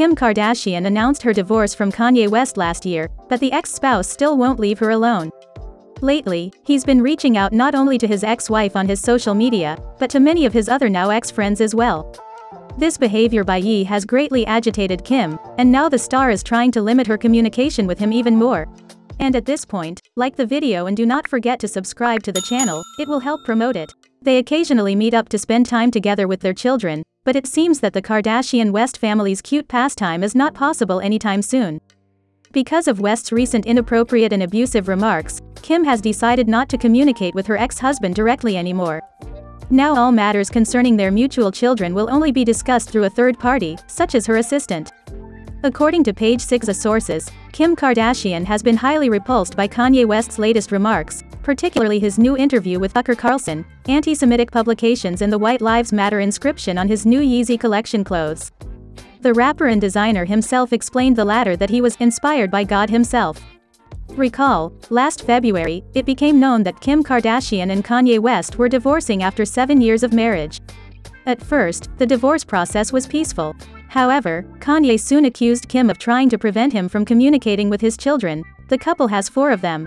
Kim Kardashian announced her divorce from Kanye West last year, but the ex-spouse still won't leave her alone. Lately, he's been reaching out not only to his ex-wife on his social media, but to many of his other now ex-friends as well. This behavior by Ye has greatly agitated Kim, and now the star is trying to limit her communication with him even more. And at this point, like the video and do not forget to subscribe to the channel, it will help promote it. They occasionally meet up to spend time together with their children, but it seems that the Kardashian West family's cute pastime is not possible anytime soon. Because of West's recent inappropriate and abusive remarks, Kim has decided not to communicate with her ex-husband directly anymore. Now all matters concerning their mutual children will only be discussed through a third party, such as her assistant. According to page 6 sources, Kim Kardashian has been highly repulsed by Kanye West's latest remarks, particularly his new interview with Tucker Carlson, anti-Semitic publications and the White Lives Matter inscription on his new Yeezy collection clothes. The rapper and designer himself explained the latter that he was inspired by God himself. Recall, last February, it became known that Kim Kardashian and Kanye West were divorcing after seven years of marriage. At first, the divorce process was peaceful. However, Kanye soon accused Kim of trying to prevent him from communicating with his children. The couple has four of them.